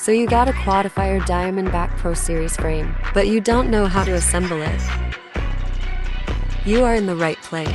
So you got a Quadifier Diamondback Pro Series frame, but you don't know how to assemble it. You are in the right place.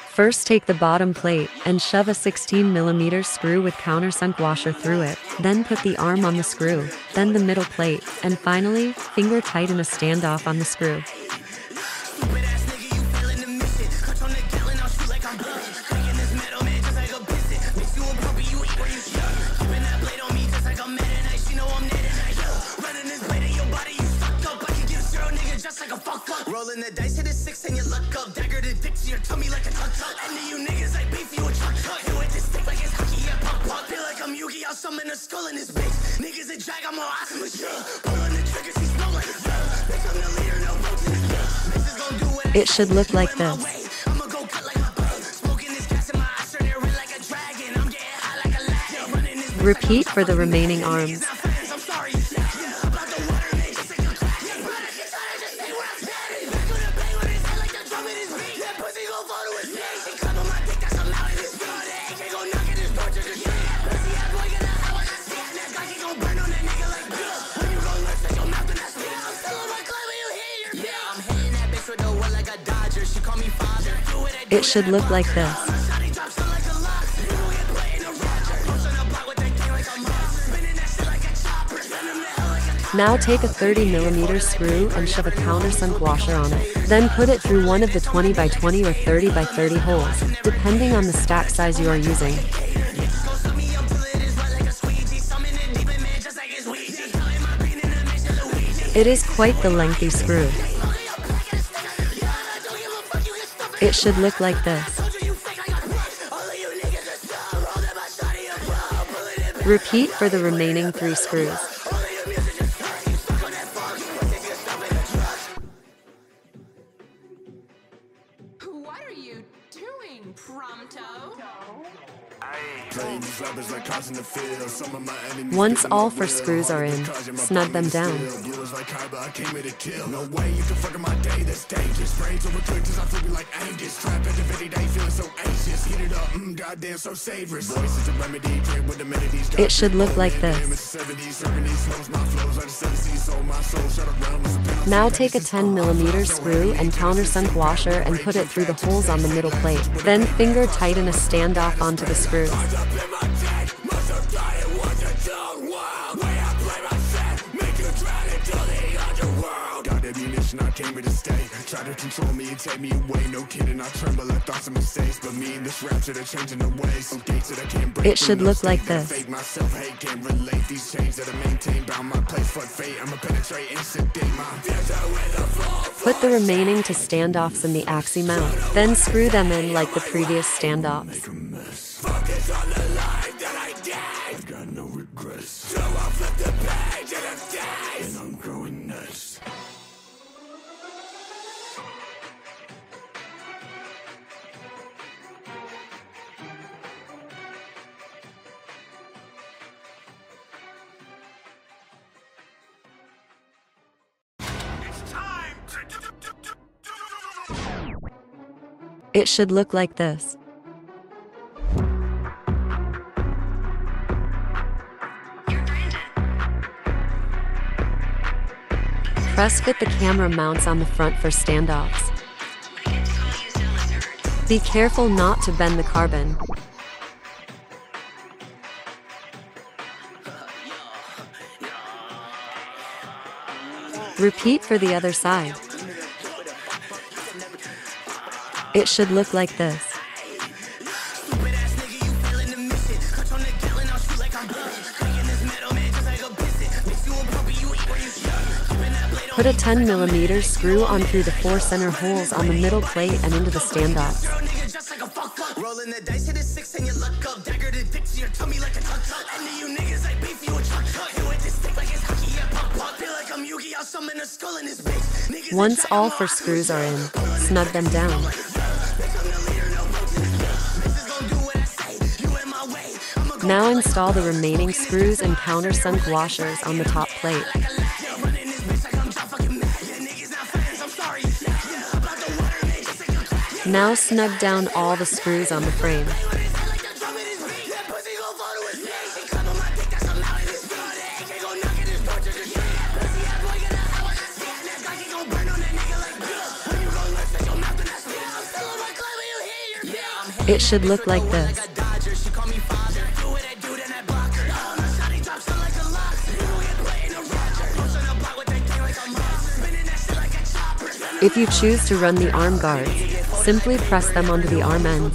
First take the bottom plate and shove a 16mm screw with countersunk washer through it, then put the arm on the screw, then the middle plate, and finally, finger tighten a standoff on the screw. Rolling the dice, hit a six and you luck up. Dagger the dick to your tummy like a tuck tuck. And you niggas like beef, you a truck truck. Hit with this stick like it's hockey, yeah, puck puck. Feel like I'm Yugi, I'll summon a skull in this bitch. Niggas a drag, I'm more awesome as yeah. Pulling the triggers, he smell like yeah. Bitch, I'm the leader, no roaches, yeah. Bitches gon' do what It should look like this. I'ma go cut like a bug. Smoking this gas in my eyes, turn it red like a dragon. I'm getting high like a lag. Running this Repeat for the remaining arms. To look like this. Now take a 30mm screw and shove a countersunk washer on it. Then put it through one of the 20 by 20 or 30 by 30 holes, depending on the stack size you are using. It is quite the lengthy screw. It should look like this. Repeat for the remaining three screws. What are you doing, Prompto? Playing these rappers like cars in the field. Some of my enemies Once all four screws are in, Cause you're my snug them down. still. Blue is like Kyber, I came here to kill. No way you can fuck my day, that's dangerous. Brains over quick, I flip like Angus. Trap at the day, feeling so anxious. Heat it up, mm, goddamn, so savory. Voice is a remedy, drink with the. It should look like this. 70s, 70s, flows, my flows like the 70s. Sold my soul, shut up, realm is a penalty. Now take a 10mm screw and countersunk washer and put it through the holes on the middle plate. Then finger tighten a standoff onto the screw. Came here to stay. Try to control me and take me away. No kidding, I tremble at thoughts of mistakes. But me and this they're changing the ways. Some gates that I can't break. It should look like this. Fake myself, hate, can't relate. These chains that I maintain, bound my place. Fuck fate, I'ma penetrate and sedate my future with a flow. Put the remaining to standoffs in the axi mount, then screw them in like the previous standoffs. Fuck is all the life that I did. I've got no regrets. So I'll flip the page It should look like this. Press fit the camera mounts on the front for standoffs. Be careful not to bend the carbon. Repeat for the other side. It should look like this. Stupid ass nigga, you failing the mission. Clutch on the gallon, I'll shoot like I'm Bush. Cranking this metal, man, just like a biscuit. Mix you a puppy, you eat where you should. Keeping that blade on Put a 10 millimeter screw on through the four center holes on the middle plate and into the standoffs. Girl, just like a fuck fuck. The dice, hit a six and you luck up. Dagger to your tummy like a tuck tuck. And you niggas like beef, you a truck truck. Hit with this stick like it's hockey, yeah, puck puck. Feel like I'm Yugi, I'll summon a skull in this bitch. Niggas Once all four screws are in, snug them down. Now install the remaining screws and countersunk washers on the top plate. Now snug down all the screws on the frame. It should look like this. If you choose to run the arm guards, simply press them onto the arm ends.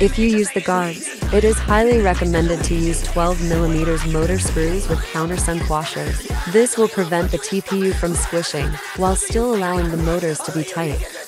If you use the guards, it is highly recommended to use 12mm motor screws with countersunk washers. This will prevent the TPU from squishing, while still allowing the motors to be tight.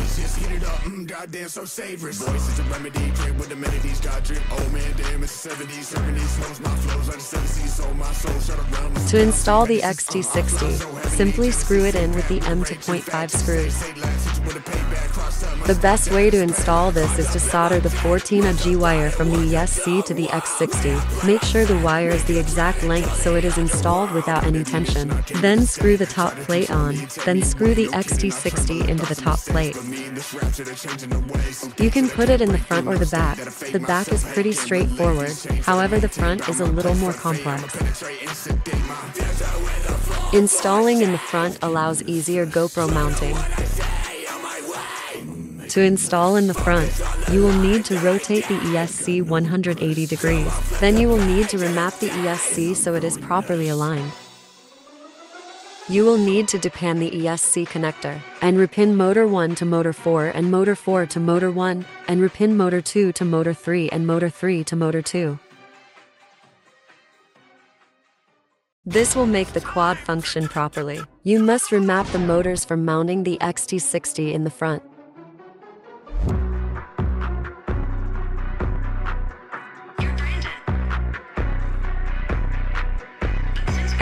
anxious. Heat it up, mmm, goddamn, so savory. A remedy, with. God drink, oh man, damn, it's the 70s. 70s, flows, my flows like the 70s. So my soul shut around. To install the XT60, simply screw it in with the M2.5 screws. The best way to install this is to solder the 14A G wire from the ESC to the XT60. Make sure the wire is the exact length so it is installed without any tension. Then screw the top plate on, then screw the XT60 into the top plate. You can put it in the front or the back. The back is pretty straightforward, however the front is a little more complex. Installing in the front allows easier GoPro mounting. To install in the front, you will need to rotate the ESC 180 degrees. Then you will need to remap the ESC so it is properly aligned. You will need to depin the ESC connector and repin motor 1 to motor 4 and motor 4 to motor 1 and repin motor 2 to motor 3 and motor 3 to motor 2. This will make the quad function properly. You must remap the motors for mounting the XT60 in the front.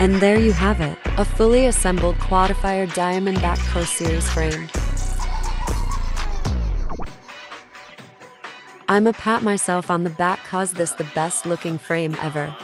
And there you have it, a fully assembled Quadifier Diamondback Pro Series frame. I'ma pat myself on the back cause this the best looking frame ever.